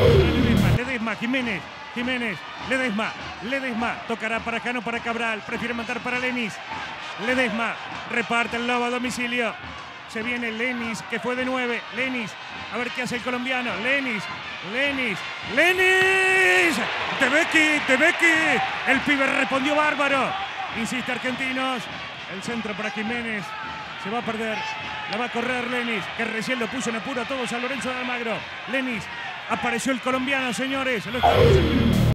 Ledesma, Ledesma, Jiménez, Jiménez, Ledesma, Ledesma, tocará para Cano, para Cabral, prefiere matar para Lenis. Ledesma, reparte el lobo a domicilio. Se viene Lenis, que fue de nueve. Lenis, a ver qué hace el colombiano. Lenis, Lenis, Lenis. Tebeki, Tebeki. El pibe respondió bárbaro. Insiste Argentinos. El centro para Jiménez. Se va a perder. La va a correr Lenis, que recién lo puso en apuro a todos a Lorenzo de Almagro. Lenis, apareció el colombiano, señores.